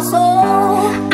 my soul